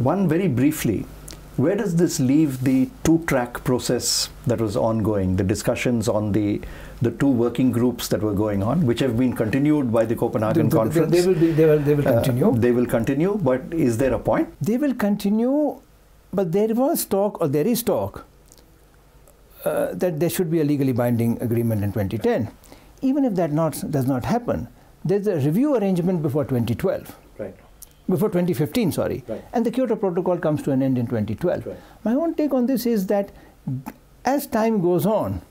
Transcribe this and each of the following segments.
One very briefly, where does this leave the two-track process that was ongoing, the discussions on the the two working groups that were going on, which have been continued by the Copenhagen They- they- conference? They, will, be, they, will, they will Uh, continue. they will continue, but is there a point? they will continue, but there was talk, or there is talk, uh, that there should be a legally binding agreement in 2010. Even if that not, does not happen, there's a review arrangement before 2012, Right. Before 2015, sorry. Right. And the Kyoto Protocol comes to an end in 2012. Right. My own take on this is that as time goes on,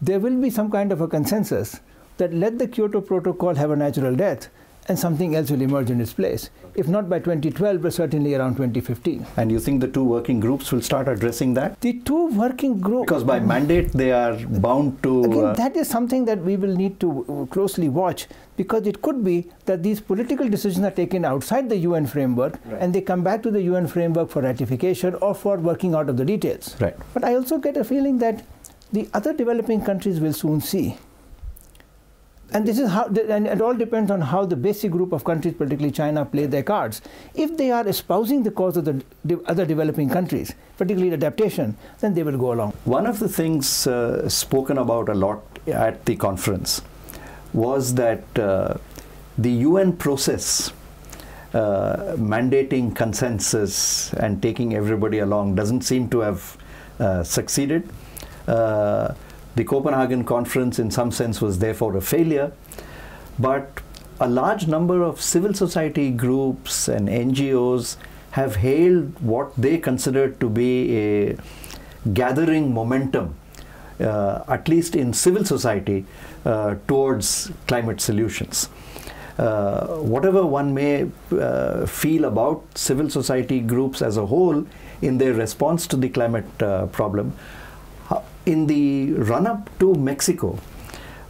there will be some kind of a consensus that let the Kyoto Protocol have a natural death and something else will emerge in its place. If not by 2012, but certainly around 2015. And you think the two working groups will start addressing that? The two working groups. Because by mandate they are bound to. Again, uh, that is something that we will need to uh, closely watch because it could be that these political decisions are taken outside the UN framework Right. and they come back to the UN framework for ratification or for working out of the details. right. But I also get a feeling that the other developing countries will soon see. And this is how, and it all depends on how the basic group of countries, particularly China, play their cards. If they are espousing the cause of the de- other developing countries, particularly adaptation, then they will go along. One of the things uh, spoken about a lot at the conference was that uh, the UN process uh, mandating consensus and taking everybody along doesn't seem to have uh, succeeded. Uh, the Copenhagen conference, in some sense, was therefore a failure, but a large number of civil society groups and NGOs have hailed what they consider to be a gathering momentum, uh, at least in civil society, uh, towards climate solutions. Uh, whatever one may uh, feel about civil society groups as a whole in their response to the climate uh, problem, in the run up to Mexico,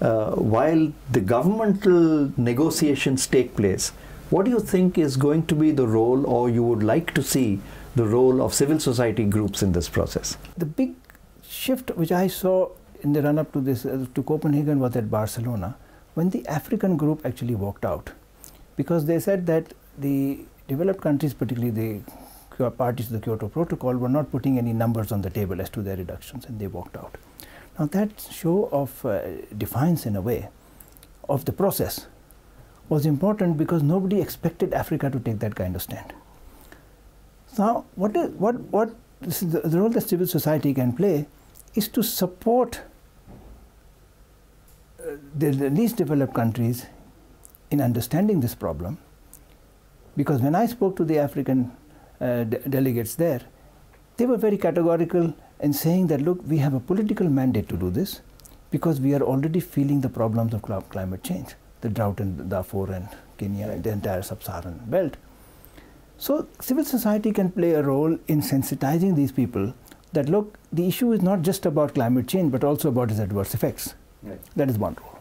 uh, while the governmental negotiations take place, what do you think is going to be the role, or you would like to see the role of civil society groups in this process? The big shift which I saw in the run up to this uh, to Copenhagen was at Barcelona when the African group actually walked out because they said that the developed countries, particularly the parties to the Kyoto Protocol, were not putting any numbers on the table as to their reductions and they walked out. Now, that show of uh, defiance, in a way, of the process was important because nobody expected Africa to take that kind of stand. Now, what is what what the, the role that civil society can play is to support uh, the, the least developed countries in understanding this problem. Because when I spoke to the African Uh, de- delegates there, they were very categorical in saying that look, we have a political mandate to do this because we are already feeling the problems of cl- climate change, the drought in Darfur and Kenya, and the entire sub-Saharan belt. So civil society can play a role in sensitizing these people that look, the issue is not just about climate change but also about its adverse effects. That is one role.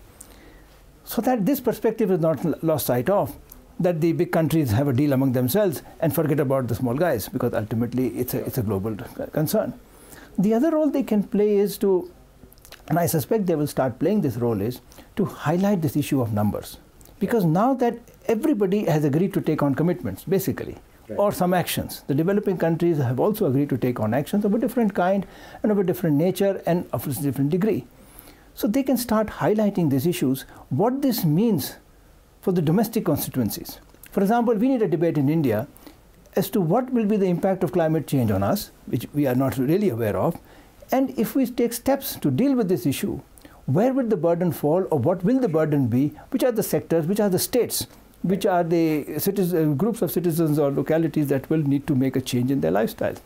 So that this perspective is not lost sight of, that the big countries have a deal among themselves and forget about the small guys because ultimately it's a, it's a global concern. The other role they can play is to, and I suspect they will start playing this role, is to highlight this issue of numbers. Because now that everybody has agreed to take on commitments, basically, Right. or some actions, the developing countries have also agreed to take on actions of a different kind and of a different nature and of a different degree. So they can start highlighting these issues, what this means for the domestic constituencies. For example, we need a debate in India as to what will be the impact of climate change on us, which we are not really aware of, and if we take steps to deal with this issue, where will the burden fall or what will the burden be, which are the sectors, which are the states, which are the groups of citizens or localities that will need to make a change in their lifestyles.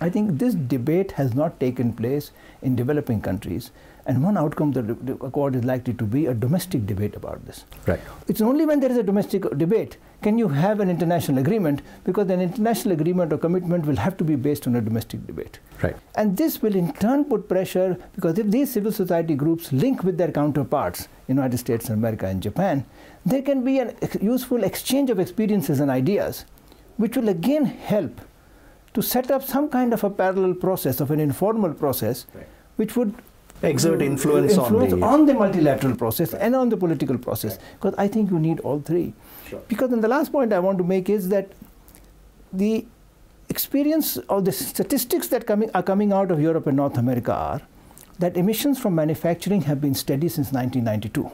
I think this debate has not taken place in developing countries, and one outcome of the accord is likely to be a domestic debate about this. Right. It's only when there is a domestic debate can you have an international agreement, because an international agreement or commitment will have to be based on a domestic debate. Right. And this will in turn put pressure because if these civil society groups link with their counterparts, United States, America, and Japan, there can be an ex- useful exchange of experiences and ideas, which will again help to set up some kind of a parallel process, of an informal process, Right. which would Exert influence, influence on the. multilateral process and on the political process. Because I think you need all three. Sure. Because then the last point I want to make is that the experience of the statistics that coming, are coming out of Europe and North America are that emissions from manufacturing have been steady since 1992.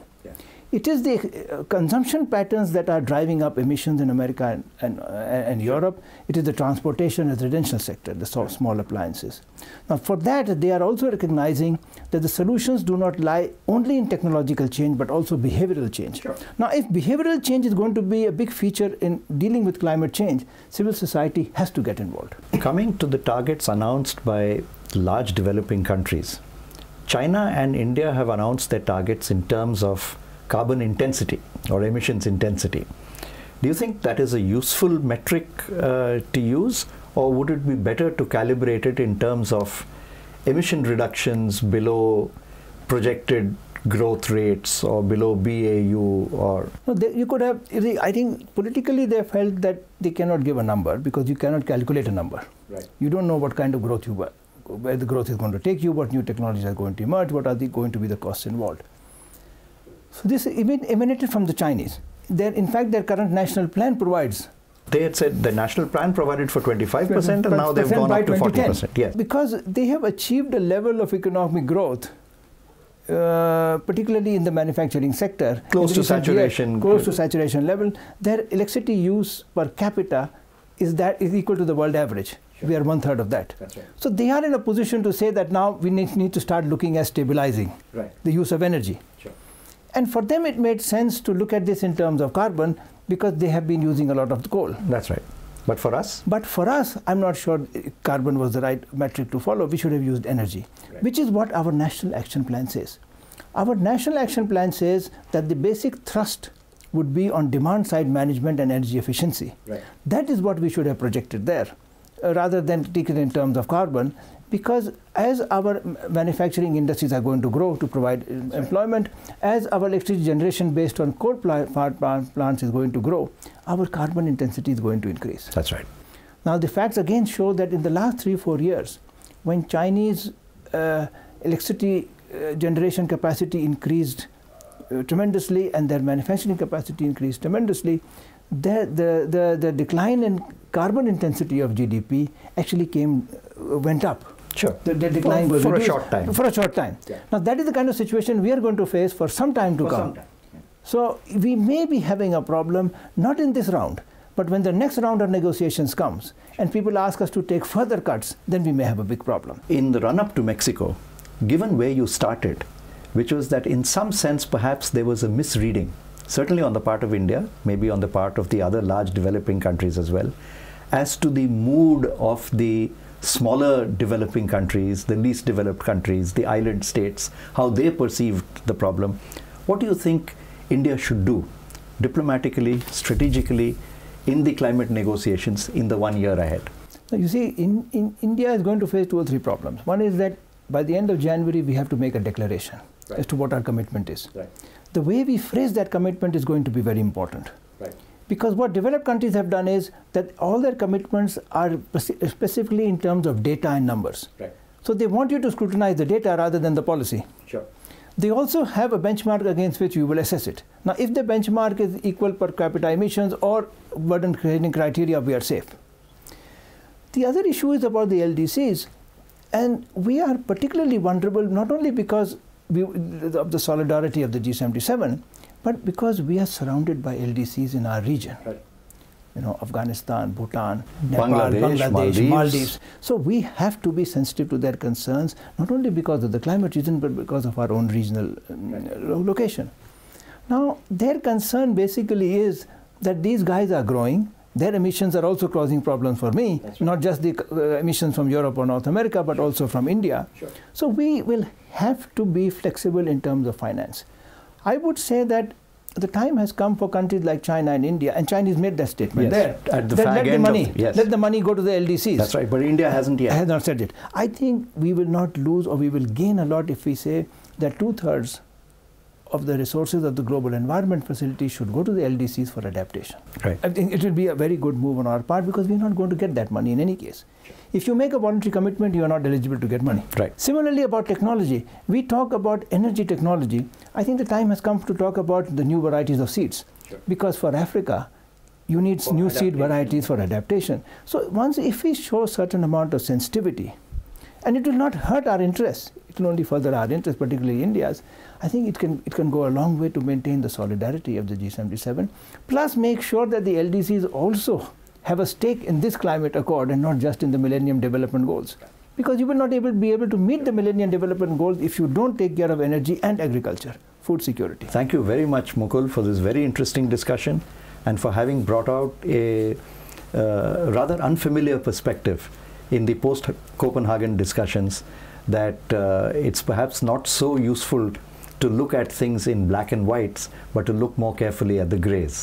Yeah. It is the uh, consumption patterns that are driving up emissions in America and, and, uh, and Europe. It is the transportation and residential sector, the so small appliances. Now, for that, they are also recognizing that the solutions do not lie only in technological change but also behavioral change. Sure. Now, if behavioral change is going to be a big feature in dealing with climate change, civil society has to get involved. Coming to the targets announced by large developing countries, China and India have announced their targets in terms of carbon intensity or emissions intensity. Do you think that is a useful metric uh, to use, or would it be better to calibrate it in terms of emission reductions below projected growth rates or below BAU or no, they, you could have I think politically they felt that they cannot give a number because you cannot calculate a number right you don't know what kind of growth you where the growth is going to take you, what new technologies are going to emerge, what are the, going to be the costs involved. So this emanated from the Chinese. Their, in fact, their current national plan provides. They had said the national plan provided for 25% and now they've gone up to 40%. Yes. Because they have achieved a level of economic growth uh, particularly in the manufacturing sector, close to saturation, year, close to saturation level, their electricity use per capita is that is equal to the world average. Sure. We are one third of that. Right. So they are in a position to say that now we need, need to start looking at stabilizing right. the use of energy. Sure. And for them, it made sense to look at this in terms of carbon because they have been using a lot of the coal. That's right. But for us? But for us, I'm not sure carbon was the right metric to follow. We should have used energy, right. which is what our national action plan says. Our national action plan says that the basic thrust would be on demand side management and energy efficiency. Right. That is what we should have projected there. Rather than take it in terms of carbon because as our manufacturing industries are going to grow to provide employment, as our electricity generation based on coal plants is going to grow, our carbon intensity is going to increase. That's right. Now, the facts again show that in the last three, four years, when Chinese uh, electricity uh, generation capacity increased uh, tremendously and their manufacturing capacity increased tremendously, the, the, the, the decline in carbon intensity of GDP actually came, uh, went up. Sure. The, the decline for, was for reduced. a short time. For a short time. Yeah. Now that is the kind of situation we are going to face for some time to for come. Time. Yeah. So we may be having a problem, not in this round, but when the next round of negotiations comes and people ask us to take further cuts, then we may have a big problem. In the run up to Mexico, given where you started, which was that in some sense perhaps there was a misreading certainly on the part of India, maybe on the part of the other large developing countries as well, as to the mood of the smaller developing countries, the least developed countries, the island states, how they perceived the problem. What do you think India should do diplomatically, strategically, in the climate negotiations in the one year ahead? You see, in, in India is going to face two or three problems. One is that by the end of January, we have to make a declaration right. as to what our commitment is. Right the way we phrase that commitment is going to be very important. Right. Because what developed countries have done is that all their commitments are specifically in terms of data and numbers. Right. So they want you to scrutinize the data rather than the policy. Sure. They also have a benchmark against which you will assess it. Now, if the benchmark is equal per capita emissions or burden creating criteria, we are safe. The other issue is about the LDCs. And we are particularly vulnerable not only because we, of the solidarity of the G77, but because we are surrounded by LDCs in our region. Right. You know, Afghanistan, Bhutan, Nepal, Bangladesh, Bangladesh Maldives. Maldives. So we have to be sensitive to their concerns, not only because of the climate reason, but because of our own regional right. location. Now, their concern basically is that these guys are growing, their emissions are also causing problems for me, right. not just the uh, emissions from Europe or North America, but sure. also from India. Sure. So we will have to be flexible in terms of finance. I would say that the time has come for countries like China and India, and Chinese made that statement yes, there. At the let the money, yes. let the money go to the LDCs. That's right, but India hasn't yet. Has not said it. I think we will not lose, or we will gain a lot if we say that two thirds of the resources of the Global Environment Facility should go to the LDCs for adaptation. Right. I think it will be a very good move on our part because we're not going to get that money in any case. If you make a voluntary commitment, you are not eligible to get money. Right. Similarly, about technology, we talk about energy technology. I think the time has come to talk about the new varieties of seeds. Sure. Because for Africa, you need For new seed varieties for adaptation. So once if we show certain amount of sensitivity, and it will not hurt our interests, it will only further our interests, particularly India's. I think it can it can go a long way to maintain the solidarity of the G77. Plus, make sure that the LDCs also have a stake in this climate accord and not just in the Millennium Development Goals. Because you will not able be able to meet the Millennium Development Goals if you don't take care of energy and agriculture, food security. Thank you very much, Mukul, for this very interesting discussion and for having brought out a uh, rather unfamiliar perspective in the post Copenhagen discussions that uh, it's perhaps not so useful to look at things in black and whites, but to look more carefully at the grays.